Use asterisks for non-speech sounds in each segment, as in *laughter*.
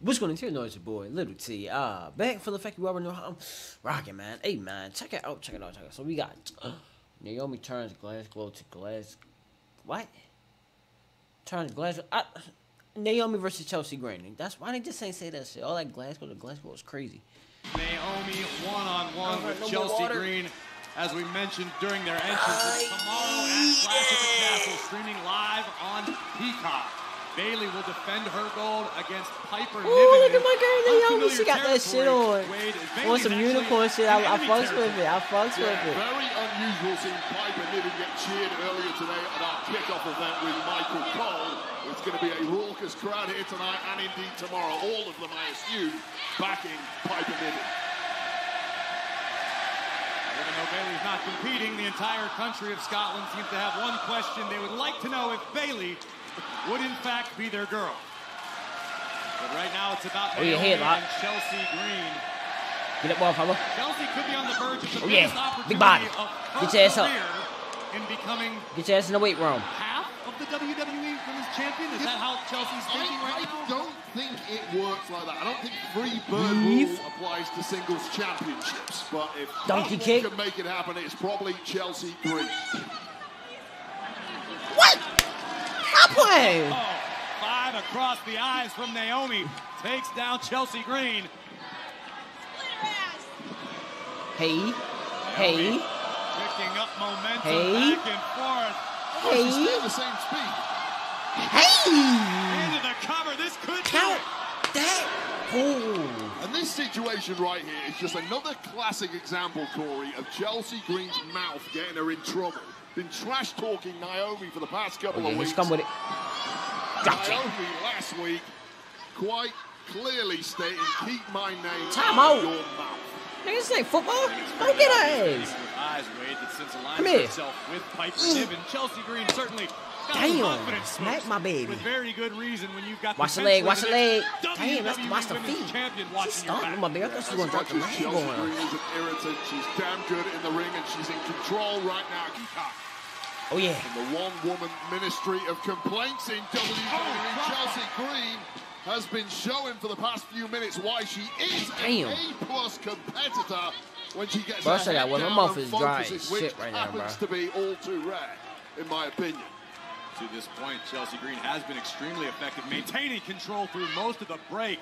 What's going on here? No, it's your boy, Little T. Uh, back for the fact you already know how I'm rocking, man. Hey, man, check it out, check it out, check it out. So we got uh, *gasps* Naomi turns glass glow to glass. What? Turns glass. I, Naomi versus Chelsea Green. That's why they just ain't say that shit. All that glass glow to glass glow is crazy. Naomi one on one with no Chelsea water. Green, as we mentioned during their entrance Ah, tomorrow at Clash at the Castle, streaming live on Peacock. Bayley will defend her gold against Piper Ooh, Niven. look at my girl Naomi. Unfamiliar She got that shit on. On some unicorn shit. I, in I fucks with it. I fucks with it. very unusual seeing Piper Niven get cheered earlier today at our kickoff event with Michael Cole. It's going to be a raucous crowd here tonight and indeed tomorrow. All of them, I assume, backing Piper Niven. Even though Bayley's not competing, the entire country of Scotland seems to have one question. They would like to know if Bayley would in fact be their girl. But right now it's about Oh, yeah, Naomi headlock. and Chelsea Green. Get up, motherfucker. Chelsea could be on the verge of the Oh, yeah. biggest opportunity Big body. of her Get your ass up. career in becoming Get your ass in the weight room. half of the WWE Women's Champion. Is that how Chelsea's thinking I, right I now? don't think it works like that. I don't think free bird Beef. rule applies to singles championships. But if Donkey anyone kick. can make it happen, it's probably Chelsea Green. What? Stop. Oh, five across the eyes from Naomi takes down Chelsea Green. Hey. Hey. Picking up momentum Hey. back and forth She's Hey. still the same speed. Hey. into the cover. This could Count that. Oh. And this situation right here is just another classic example, Corey, of Chelsea Green's mouth getting her in trouble. Been trash talking Naomi for the past couple Okay, of weeks. come with it. Gotcha. Naomi last week quite clearly stating, keep my name Time out out. of your mouth. Nigga, this ain't football. Don't get her ass. With eyes, Wade, that since aligning Come here. herself with Piper Niven, Chelsea Green certainly got some Damn, smack my baby. With very good reason when you've got Watch the leg, watch the leg. Damn, that's WWE watch the Women's feet. Champion She's watching your starting my baby. I thought she was going to drop much the as leg Chelsea going Green on. is an irritant, she's damn good in the ring and she's in control right now. Oh, yeah. The one-woman ministry of complaints in WWE. Oh, Chelsea Green has been showing for the past few minutes why she is Damn. an A-plus competitor when she gets Bro, I her said that head when my mouth is dry focuses, as shit right now, bro. to be all too rare, in my opinion. To this point, Chelsea Green has been extremely effective, maintaining control through most of the break.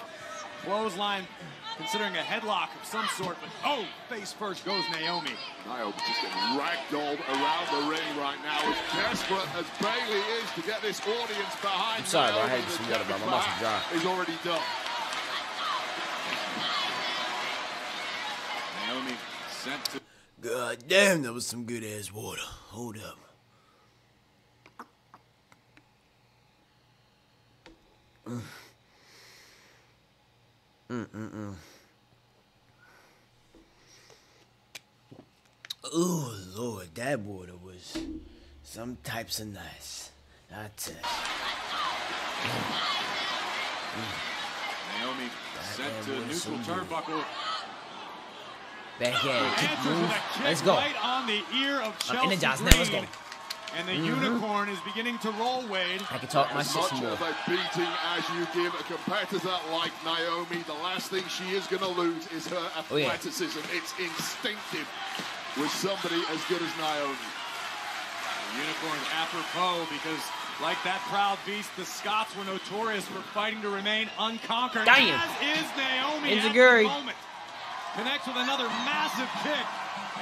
Clothesline, considering a headlock of some sort, but oh, face first goes Naomi. Naomi just getting ragdolled around the ring right now, as desperate as Bayley is to get this audience behind. I'm sorry, bro. I Naomi, had to the see that about my Kevin mouth is dry. Is already done. Naomi sent to God damn, that was some good ass water. Hold up. Mm. Oh Lord, that water was some types of nice. I tell you. Naomi sent to neutral turnbuckle. Back at it. Keep move. Let's go. right on the ear of Chelsea I'm energized now. Let's go. And the Mm-hmm. unicorn is beginning to roll, Wade. I can talk my As shit much some more. of a beating as you give a competitor like Naomi, the last thing she is going to lose is her Oh, yeah. athleticism. It's instinctive with somebody as good as Naomi. The unicorn apropos because, like that proud beast, the Scots were notorious for fighting to remain unconquered. Damn. As is Naomi at the moment. Connects with another massive kick,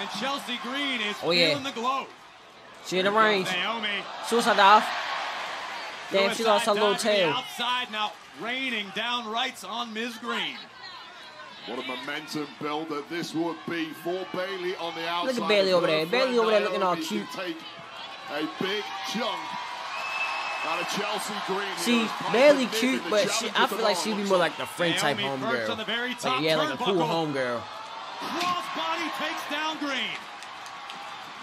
and Chelsea Green is Oh, yeah. feeling the glow. She in the range. Naomi. Suicide dive. Damn, she lost her little dive to the tail. Outside now, raining down rights on Ms. Green. What a momentum builder this would be for Bayley on the outside. Look at Bayley over there. Bayley over there looking all cute. to Take a big chunk out of Chelsea Green. See, here as Piper barely Niven, cute, but she, I feel like she'd be more like the friend type Naomi perched homegirl. very Like, yeah, like a cool homegirl. Crossbody takes down Green.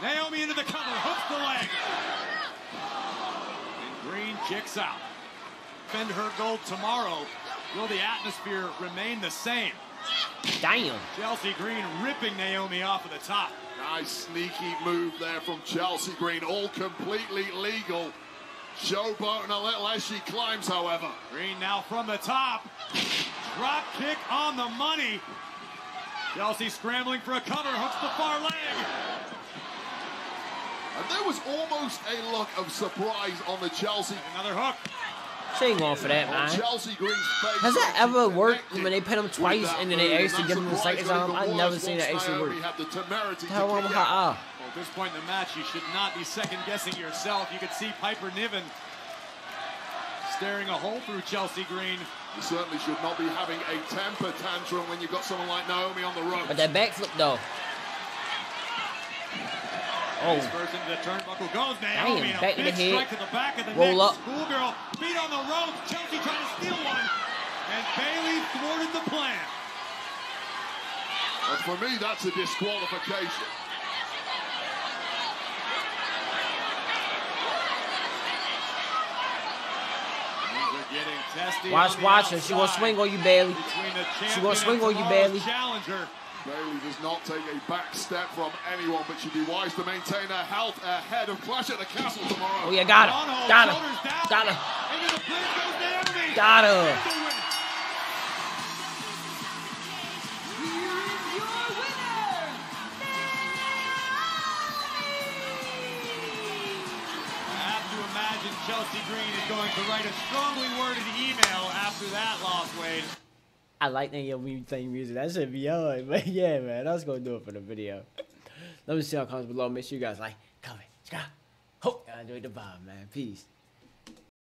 Naomi into the cover, hooks the leg. And Green kicks out. Defend her gold tomorrow. Will the atmosphere remain the same? Damn. Chelsea Green ripping Naomi off of the top. Nice sneaky move there from Chelsea Green, all completely legal. Showboating a little as she climbs, however. Green now from the top. Drop kick on the money. Chelsea scrambling for a cover, hooks the far leg. And there was almost a look of surprise on the Chelsea. Another hook. She ain't going for that, man. Chelsea Green's. Has that ever worked connected when they put him twice that and then they actually give that him the second seconds got on? even I've never seen once that actually work. had the temerity to How long kick her out. eye? Well, at this point in the match, you should not be second guessing yourself. You could see Piper Niven staring a hole through Chelsea Green. You certainly should not be having a temper tantrum when you've got someone like Naomi on the rope. But that backflip though. Oh, First into the turnbuckle goes Naomi. Damn, and back a the big strike to the back of the Roll neck. up. Schoolgirl feet on the ropes. Chelsea trying to steal one. And Bayley thwarted the plan. And for me, that's a disqualification. Getting testy watch, on the watch her. She gonna swing on you, Bayley. between She gonna swing on you, Bayley. Challenger. Bayley does not take a back step from anyone, but she'd be wise to maintain her health ahead of Clash at the Castle tomorrow. Oh yeah, got On her, got shoulders her, got her. Into the bridge goes Naomi. Got her. And the win. I have to imagine Chelsea Green is going to write a strongly worded email after that loss, Wade. I like that Naomi playing music. That should be on. *laughs* But yeah, man, was gonna do it for the video. Let me see how comes below. Make sure you guys like, comment, subscribe. Hope y'all enjoyed the vibe, man. Peace.